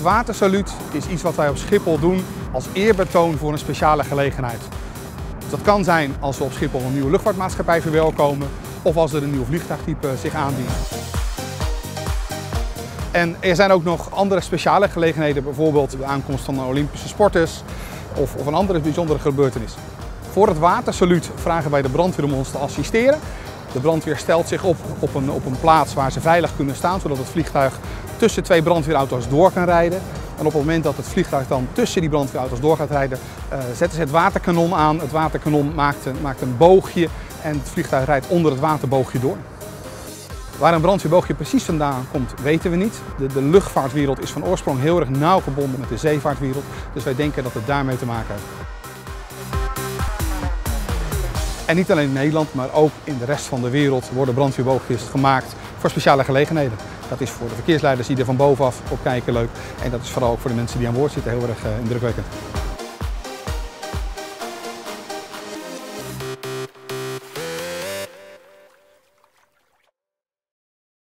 watersaluut is iets wat wij op Schiphol doen als eerbetoon voor een speciale gelegenheid. Dat kan zijn als we op Schiphol een nieuwe luchtvaartmaatschappij verwelkomen of als er een nieuw vliegtuigtype zich aandient. En er zijn ook nog andere speciale gelegenheden, bijvoorbeeld de aankomst van de Olympische sporters of, of een andere bijzondere gebeurtenis. Voor het watersaluut vragen wij de brandweer om ons te assisteren. De brandweer stelt zich op op een, op een plaats waar ze veilig kunnen staan, zodat het vliegtuig tussen twee brandweerauto's door kan rijden. En op het moment dat het vliegtuig dan tussen die brandweerauto's door gaat rijden, uh, zetten ze het waterkanon aan. Het waterkanon maakt een, maakt een boogje en het vliegtuig rijdt onder het waterboogje door. Waar een brandweerboogje precies vandaan komt, weten we niet. De, de, luchtvaartwereld is van oorsprong heel erg nauw verbonden met de zeevaartwereld. Dus wij denken dat het daarmee te maken heeft. En niet alleen in Nederland, maar ook in de rest van de wereld worden brandweerboogjes gemaakt voor speciale gelegenheden. Dat is voor de verkeersleiders die er van bovenaf op kijken leuk. En dat is vooral ook voor de mensen die aan boord zitten heel erg uh, indrukwekkend.